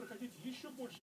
проходить еще больше.